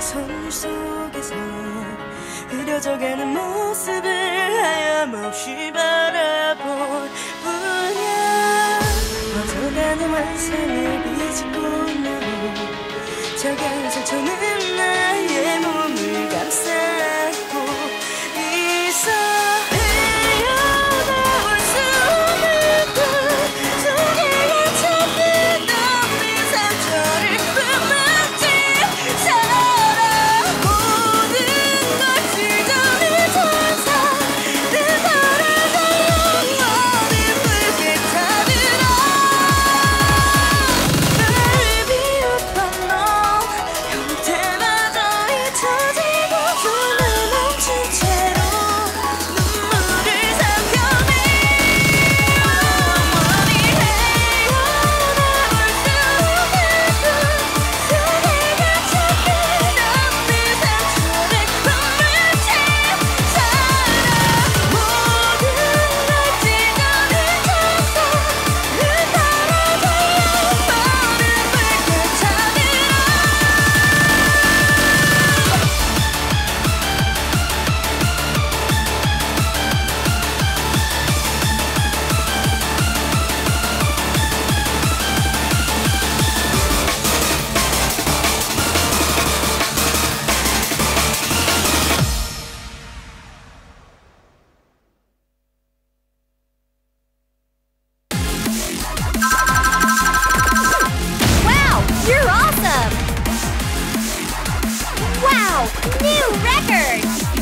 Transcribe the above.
선율 속에서 흐려져가는 모습을 하염없이 바라본 분야. 퍼져가는 환생을 비집고 나 차가운 상처는 Wow! New record!